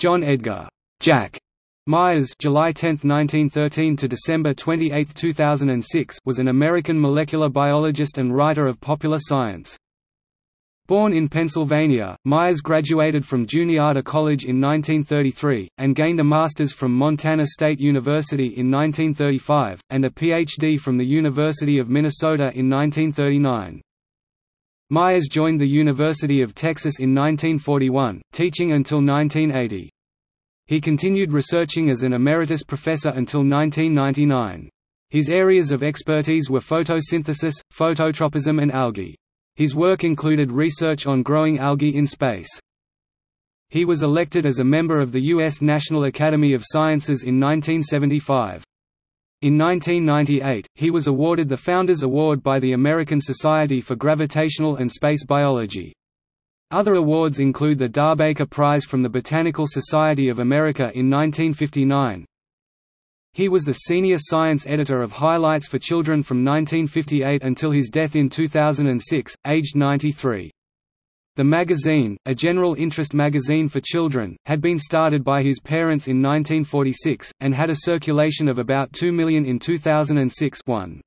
John Edgar Jack Myers July 10, 1913 to December 28, 2006 was an American molecular biologist and writer of popular science. Born in Pennsylvania, Myers graduated from Juniata College in 1933, and gained a master's from Montana State University in 1935, and a Ph.D. from the University of Minnesota in 1939. Myers joined the University of Texas in 1941, teaching until 1980. He continued researching as an emeritus professor until 1999. His areas of expertise were photosynthesis, phototropism and algae. His work included research on growing algae in space. He was elected as a member of the U.S. National Academy of Sciences in 1975. In 1998, he was awarded the Founders Award by the American Society for Gravitational and Space Biology. Other awards include the Darbaker Prize from the Botanical Society of America in 1959, he was the senior science editor of Highlights for Children from 1958 until his death in 2006, aged 93. The magazine, a general interest magazine for children, had been started by his parents in 1946, and had a circulation of about 2 million in 2006 1.